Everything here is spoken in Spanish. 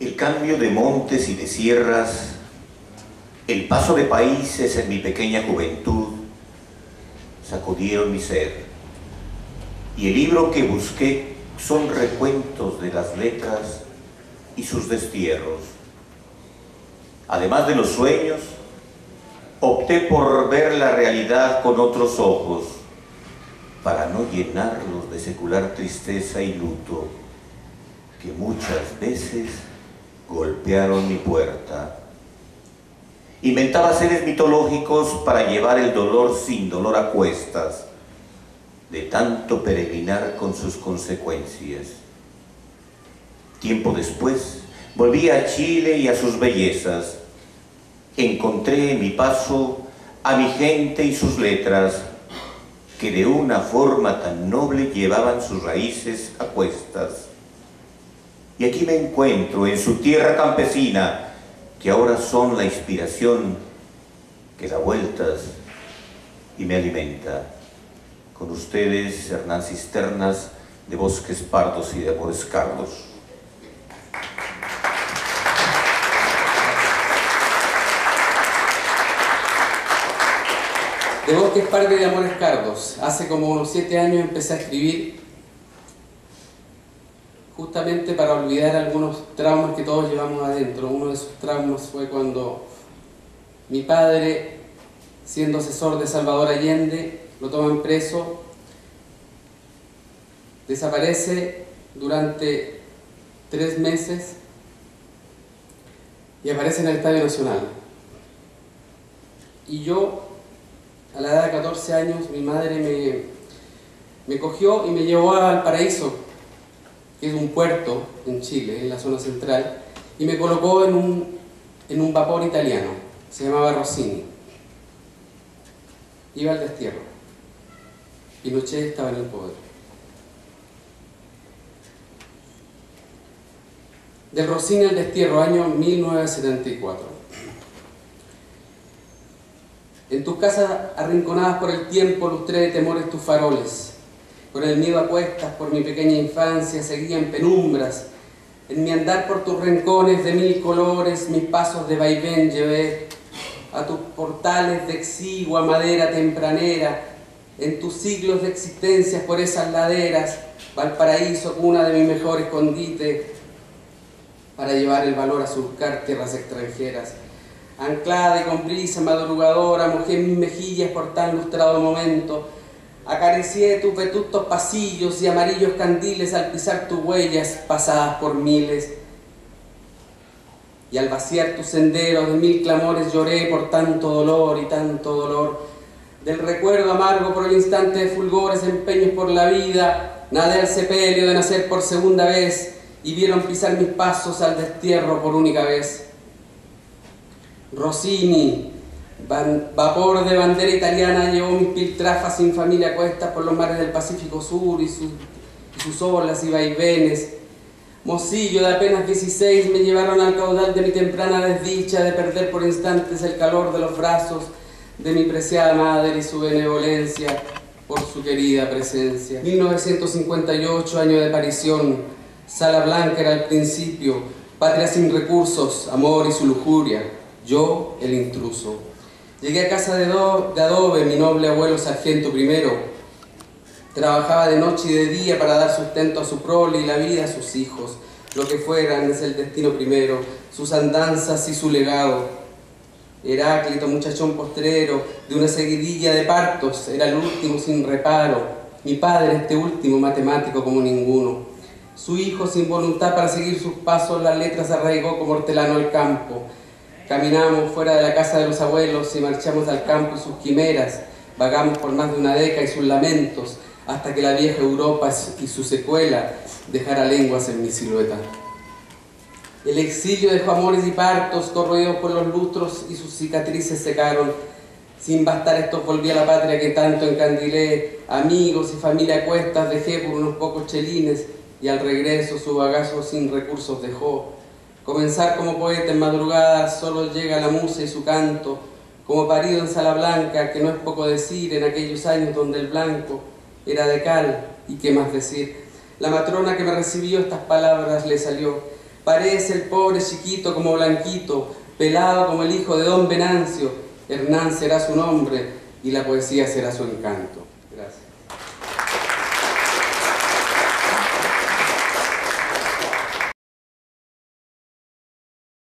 El cambio de montes y de sierras, el paso de países en mi pequeña juventud, sacudieron mi ser. Y el libro que busqué son recuentos de las letras y sus destierros. Además de los sueños, opté por ver la realidad con otros ojos, para no llenarlos de secular tristeza y luto, que muchas veces golpearon mi puerta. Inventaba seres mitológicos para llevar el dolor sin dolor a cuestas, de tanto peregrinar con sus consecuencias. Tiempo después, volví a Chile y a sus bellezas. Encontré en mi paso a mi gente y sus letras, que de una forma tan noble llevaban sus raíces a cuestas. Y aquí me encuentro, en su tierra campesina, que ahora son la inspiración que da vueltas y me alimenta. Con ustedes, Hernán Cisternas, de Bosques Pardos y de Amores Cardos. De Bosques Pardos y de Amores Cardos. Hace como unos siete años empecé a escribir justamente para olvidar algunos traumas que todos llevamos adentro. Uno de esos traumas fue cuando mi padre, siendo asesor de Salvador Allende, lo toman preso, desaparece durante tres meses y aparece en el Estadio Nacional. Y yo, a la edad de 14 años, mi madre me, me cogió y me llevó al paraíso, que es un puerto en Chile, en la zona central, y me colocó en un, en un vapor italiano, se llamaba Rossini. Iba al destierro. Pinochet estaba en el poder. Del Rossini al destierro, año 1974. En tus casas arrinconadas por el tiempo lustré de temores tus faroles con el miedo a cuestas por mi pequeña infancia seguía en penumbras. En mi andar por tus rincones de mil colores, mis pasos de vaivén llevé a tus portales de exigua madera tempranera, en tus siglos de existencia por esas laderas, Valparaíso, cuna de mi mejor escondite, para llevar el valor a surcar tierras extranjeras. Anclada y con madrugadora, mojé mis mejillas por tan lustrado momento, Acaricié tus vetustos pasillos y amarillos candiles al pisar tus huellas pasadas por miles. Y al vaciar tus senderos de mil clamores lloré por tanto dolor y tanto dolor. Del recuerdo amargo por el instante de fulgores, empeños por la vida, nadé al sepelio de nacer por segunda vez y vieron pisar mis pasos al destierro por única vez. Rossini, vapor de bandera italiana llevó mis piltrafas sin familia cuestas por los mares del Pacífico Sur y, sus olas y vaivenes. Mocillo de apenas 16 me llevaron al caudal de mi temprana desdicha de perder por instantes el calor de los brazos de mi preciada madre y su benevolencia por su querida presencia. 1958, año de aparición, Sala Blanca era el principio, patria sin recursos, amor y su lujuria, yo el intruso. Llegué a casa de, adobe, mi noble abuelo sargento primero. Trabajaba de noche y de día para dar sustento a su prole y la vida a sus hijos. Lo que fueran es el destino primero, sus andanzas y su legado. Heráclito, muchachón postrero, de una seguidilla de partos, era el último sin reparo. Mi padre, este último matemático como ninguno. Su hijo, sin voluntad para seguir sus pasos, las letras arraigó como hortelano al campo. Caminamos fuera de la casa de los abuelos y marchamos al campo y sus quimeras. Vagamos por más de una década y sus lamentos, hasta que la vieja Europa y su secuela dejara lenguas en mi silueta. El exilio dejó amores y partos corroídos por los lustros y sus cicatrices secaron. Sin bastar esto volví a la patria que tanto encandilé, amigos y familia a cuestas dejé por unos pocos chelines y al regreso su bagazo sin recursos dejó. Comenzar como poeta en madrugada, solo llega la musa y su canto, como parido en sala blanca, que no es poco decir en aquellos años donde el blanco era de cal, y qué más decir. La matrona que me recibió estas palabras le salió, Parece el pobre chiquito como Blanquito, pelado como el hijo de don Venancio. Hernán será su nombre y la poesía será su encanto. Gracias.